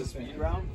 the this speed round?